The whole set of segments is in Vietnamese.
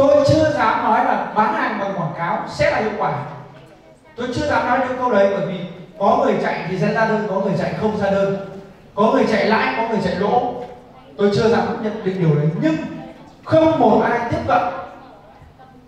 tôi chưa dám nói là bán hàng bằng quảng cáo sẽ là hiệu quả. Tôi chưa dám nói những câu đấy bởi vì có người chạy thì sẽ ra đơn, có người chạy không ra đơn. Có người chạy lãi, có người chạy lỗ. Tôi chưa dám nhận định điều đấy. Nhưng không một ai tiếp cận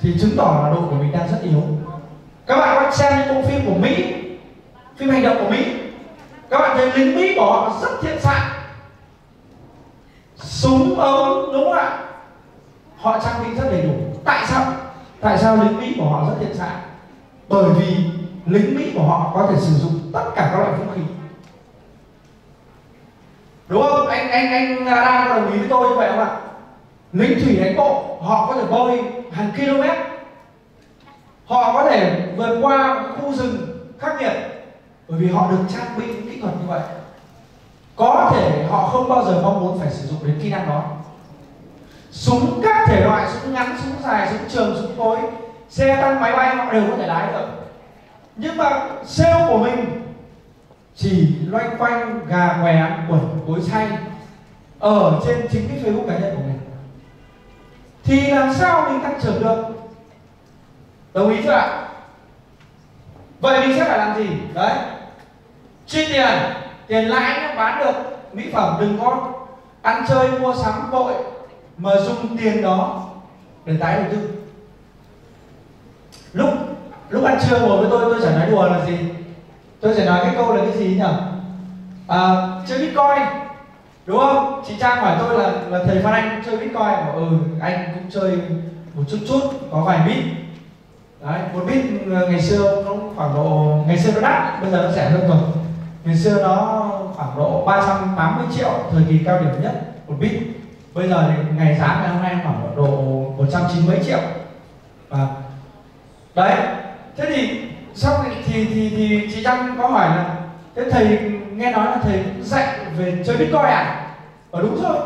thì chứng tỏ là đội của mình đang rất yếu. Các bạn có xem những bộ phim của mỹ, phim hành động của mỹ? Các bạn thấy lính mỹ của họ rất thiện xạ súng ống, đúng không ạ? Họ trang bị rất đầy đủ. Tại sao? Tại sao lính mỹ của họ rất thiện xạ bởi vì lính mỹ của họ có thể sử dụng tất cả các loại vũ khí. Đúng không? Anh anh anh đang đồng ý với tôi như vậy không ạ? Lính thủy đánh bộ, họ có thể bơi hàng km. Họ có thể vượt qua khu rừng khắc nghiệt. Bởi vì họ được trang bị những kỹ thuật như vậy. Có thể họ không bao giờ mong muốn phải sử dụng đến kỹ năng đó súng các thể loại, súng ngắn, súng dài, súng trường, súng cối, xe tăng máy bay họ đều có thể lái được. Nhưng mà sale của mình chỉ loanh quanh gà què quẩn cối xay ở trên chính cái facebook cá nhân của mình. Thì làm sao mình tăng trưởng được? Đồng ý chưa ạ? Vậy mình sẽ phải làm gì? Đấy. Chi tiền. Tiền lãi bán được mỹ phẩm đừng có ăn chơi, mua sắm vội mà dùng tiền đó để tái đầu tư. Lúc lúc ăn trưa ngồi với tôi tôi chẳng nói đùa là gì. Tôi sẽ nói cái câu là cái gì nhỉ? À, chơi bitcoin đúng không? Chị trang hỏi tôi là là thầy phan anh chơi bitcoin. Bảo ừ anh cũng chơi một chút chút có vài bit. Đấy một bit ừ, ngày xưa nó khoảng độ ngày xưa nó đắt bây giờ nó rẻ hơn rồi. Ngày xưa nó khoảng độ 380 triệu thời kỳ cao điểm nhất một bit bây giờ thì ngày giá ngày hôm nay khoảng độ 190 triệu. Và đấy, thế thì sau thì thì thì thì chị Trang có hỏi là, thế thầy nghe nói là thầy dạy về chơi bitcoin à? Ở đúng rồi,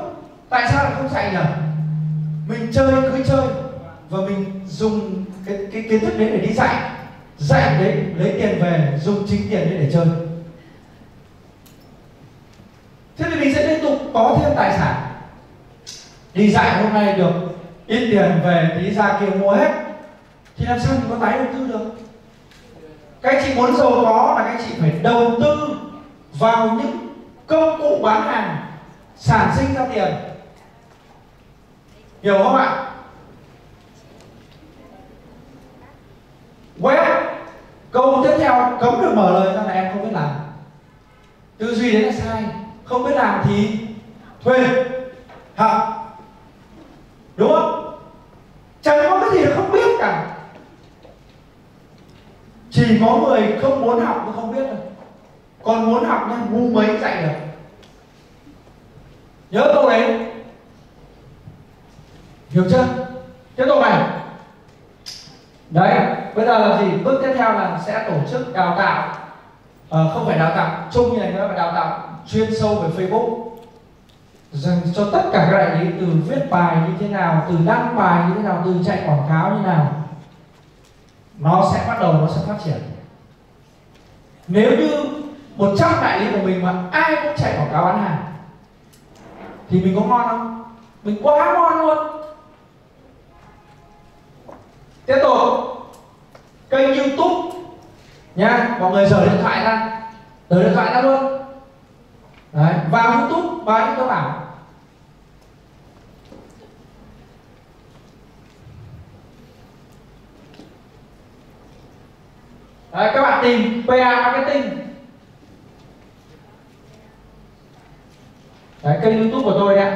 tại sao lại không dạy nhỉ? Mình chơi, cứ chơi. Và mình dùng cái cái kiến thức đấy để đi dạy. Dạy đấy lấy tiền về, dùng chính tiền đấy để chơi. Thế thì mình sẽ liên tục có thêm tài sản đi dạy hôm nay được ít tiền về tí ra kia mua hết. Thì làm sao mình có tái đầu tư được? Cái chị muốn giàu có là cái chị phải đầu tư vào những công cụ bán hàng, sản sinh ra tiền. Hiểu không ạ? Web, câu tiếp theo, cấm được mở lời ra là em không biết làm. Tư duy đấy là sai. Không biết làm thì thuê, học đúng không? Chẳng có cái gì là không biết cả. Chỉ có người không muốn học nó không biết thôi. Còn muốn học nhá ngu mấy dạy được. Nhớ câu đấy hiểu chưa? Tiếp tục này. Đấy bây giờ là gì? Bước tiếp theo là sẽ tổ chức đào tạo. À, không phải đào tạo chung như này nữa mà đào tạo chuyên sâu về facebook dành cho tất cả các đại lý từ viết bài như thế nào từ đăng bài như thế nào từ chạy quảng cáo như nào nó sẽ bắt đầu nó sẽ phát triển. Nếu như 100 đại lý của mình mà ai cũng chạy quảng cáo bán hàng thì mình có ngon không? Mình quá ngon luôn. Tiếp tục. Kênh youtube nha mọi người rời điện thoại ra. Rời điện thoại ra luôn. Đấy, vào youtube vào những cái bảng. Đấy, các bạn tìm PA Marketing. Đấy, kênh youtube của tôi đấy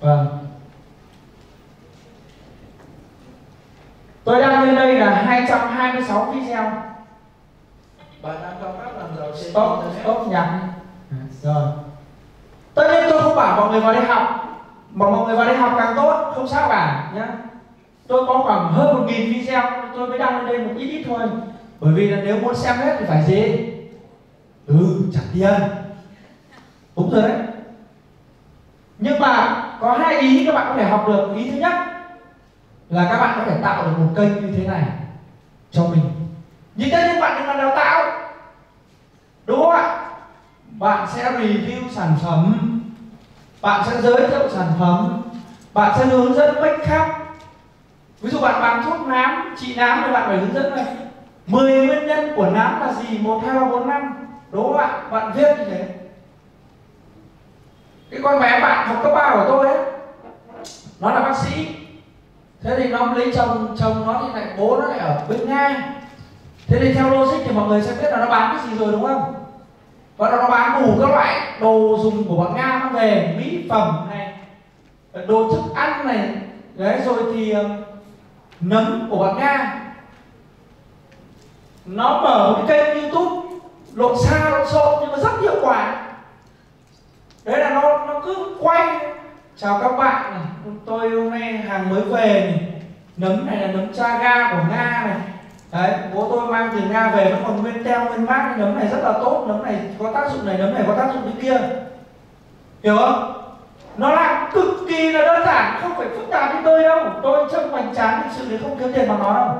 Vâng. Tôi đang lên đây là 226 video. Bạn đang cho phép làm giàu trên Internet. stop nhạc. Rồi. Tất nhiên tôi không bảo mọi người vào đây học. Mà mọi người vào đây học càng tốt, không sao cả nhá. Tôi có khoảng hơn 1.000 video Tôi mới đăng lên đây một ít ít thôi bởi vì là nếu muốn xem hết thì phải gì? Ừ, trả tiền. Đúng rồi đấy. Nhưng mà có hai ý các bạn có thể học được. Ý thứ nhất là các bạn có thể tạo được một kênh như thế này cho mình. Nhưng tất nhiên bạn đừng làm đào tạo đúng không ạ? Bạn sẽ review sản phẩm bạn sẽ giới thiệu sản phẩm bạn sẽ hướng dẫn make up. Ví dụ bạn bán thuốc nám trị nám thì bạn phải hướng dẫn này. 10 nguyên nhân của nám là gì? Một, hai, ba, bốn, năm. Đúng không ạ? Bạn viết như thế. Cái con bé bạn học cấp ba của tôi ấy, nó là bác sĩ. Thế thì nó lấy chồng chồng nó thì lại, bố nó lại ở bên nga. Thế thì theo logic thì mọi người sẽ biết là nó bán cái gì rồi, đúng không? Và nó bán đủ các loại đồ dùng của bọn nga, nó về mỹ phẩm này, đồ thức ăn này. Đấy, rồi thì ờ, nấm của bọn nga nó mở một cái kênh youtube, lộn xa, lộn xộn, nhưng mà rất hiệu quả. Đấy là nó nó cứ quay. Chào các bạn này tôi hôm nay hàng mới về này. Nấm này là nấm chaga của nga này. Đấy, bố tôi mang từ nga về, nó còn nguyên teo, nguyên mát. Nấm này rất là tốt, nấm này có tác dụng này, nấm này có tác dụng như kia. Hiểu không? Nó là cực kỳ là đơn giản, không phải phức tạp như tôi đâu. Tôi trong hoành tráng thực sự thì không kiếm tiền bằng nó đâu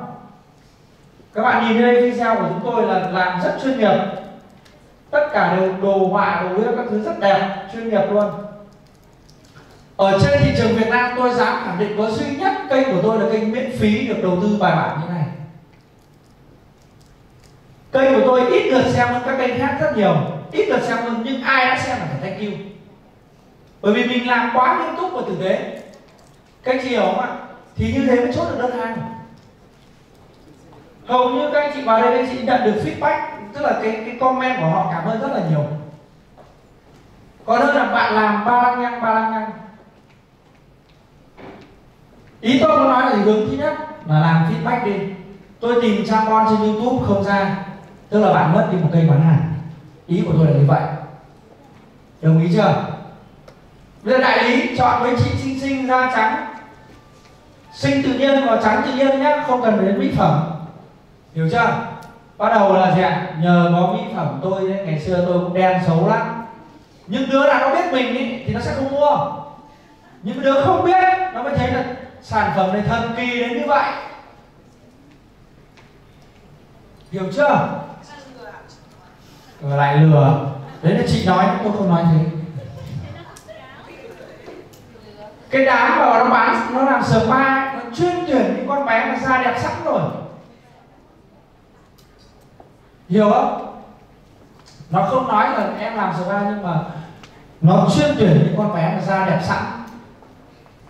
các bạn nhìn đây video của chúng tôi là làm rất chuyên nghiệp. Tất cả đều đồ họa, đồ viết các thứ rất đẹp, chuyên nghiệp luôn. Ở trên thị trường Việt Nam tôi dám khẳng định có duy nhất kênh của tôi là kênh miễn phí được đầu tư bài bản như này. Kênh của tôi ít lượt xem hơn các kênh khác rất nhiều, ít lượt xem hơn nhưng ai đã xem là phải thank you. Bởi vì mình làm quá nghiêm túc và tử tế. Các gì chị hiểu không ạ? Thì như thế mới chốt được đơn hàng hầu như các anh chị vào đây, các anh chị nhận được feedback, tức là cái cái comment của họ cảm ơn rất là nhiều. Còn hơn là bạn làm ba lăng nhăng, ba lăng nhăng. Ý tôi muốn nói là hướng thứ nhất là làm feedback đi. Tôi tìm trang con trên youtube không ra, tức là bạn mất đi một cây bán hàng. Ý của tôi là như vậy. Đồng ý chưa? Bây giờ đại lý chọn với chị xinh xinh da trắng. Sinh tự nhiên và trắng tự nhiên nhé không cần đến mỹ phẩm hiểu chưa? Bắt đầu là gì ạ? Nhờ có mỹ phẩm tôi ngày xưa tôi cũng đen xấu lắm. Những đứa nào nó biết mình ý, thì nó sẽ không mua. Những đứa không biết nó mới thấy là sản phẩm này thần kỳ đến như vậy. Hiểu chưa? Rồi lại lừa. Đấy là chị nói tôi không nói thế. Cái đám mà nó bán nó làm spa nó chuyên tuyển những con bé mà da đẹp sẵn rồi hiểu không? Nó không nói là em làm spa nhưng mà nó chuyên tuyển những con bé mà da đẹp sẵn.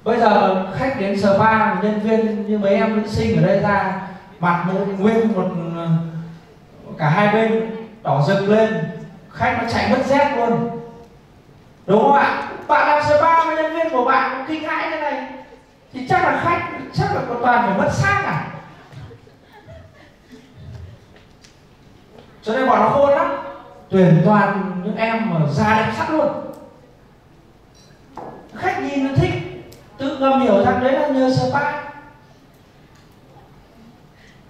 Bây giờ khách đến spa nhân viên như mấy em nữ sinh ở đây ra, mặt mũi nguyên một ờ, cả hai bên đỏ rực lên. Khách nó chạy mất rét luôn. Đúng không ạ? Bạn làm spa mà nhân viên của bạn kinh hãi thế này. Thì chắc là khách, chắc là còn toàn phải mất xác à? Cho nên bọn nó khôn lắm. Tuyển toàn những em mà da đẹp sắc luôn. Khách nhìn nó thích, tự ngầm hiểu rằng đấy là nhờ spa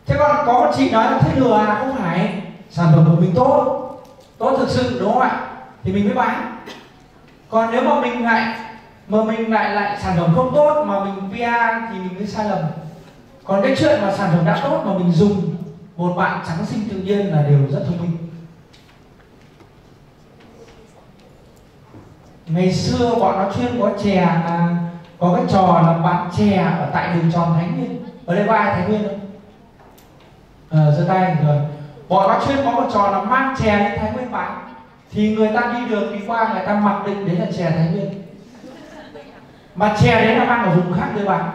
thế còn có một chị nói là thế lừa à không phải. Sản phẩm của mình tốt. Tốt thực sự, đúng không ạ? Thì mình mới bán. Còn nếu mà mình lại, mà mình lại lại sản phẩm không tốt, mà mình PR thì mình mới sai lầm. Còn cái chuyện mà sản phẩm đã tốt mà mình dùng một bạn trắng sinh tự nhiên là đều rất thông minh. Ngày xưa bọn nó chuyên có chè là có cái trò là bạn chè ở tại đường tròn thái nguyên ở đây có ai thái nguyên không? Ờ giơ tay rồi. Bọn nó chuyên có một trò là mang chè lên thái nguyên bán. Thì người ta đi đường đi qua, người ta mặc định đấy là chè thái nguyên. Mà chè đấy là mang ở vùng khác đấy bạn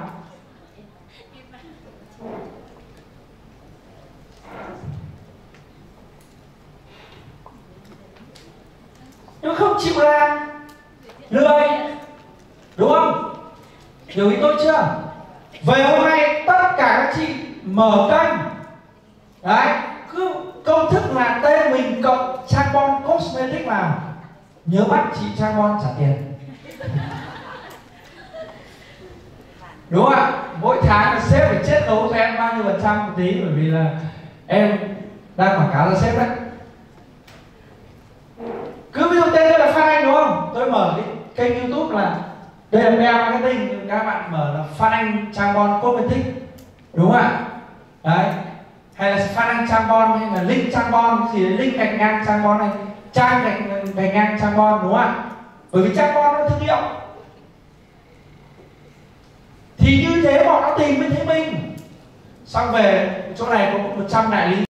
nhưng không chịu làm lười đúng không? Hiểu ý tôi chưa? Về hôm nay tất cả các chị mở kênh. Đấy, cứ công thức là tên mình cộng trang bon cosmetic vào. Nhớ bắt chị trang bon trả tiền. Đúng không ạ? Mỗi tháng thì sếp phải chết đấu cho em bao nhiêu phần trăm một tí, bởi vì là em đang quảng cáo cho sếp đấy cứ ví dụ tên tôi là phan anh đúng không tôi mở cái kênh youtube là đây là Bea Marketing các bạn mở là Phan Anh Trang Bon Cosmetic đúng không ạ? Đấy. Hay là Phan Anh Trang Bon hay là Link Trang Bon cái gì đấy Link gạch ngang Trang Bon này, Trang gạch gạch ngang Trang Bon đúng không ạ? Bởi vì Trang Bon nó thương hiệu. Thì như thế bọn nó tìm mới thấy mình xong về, chỗ này có 100 đại lý.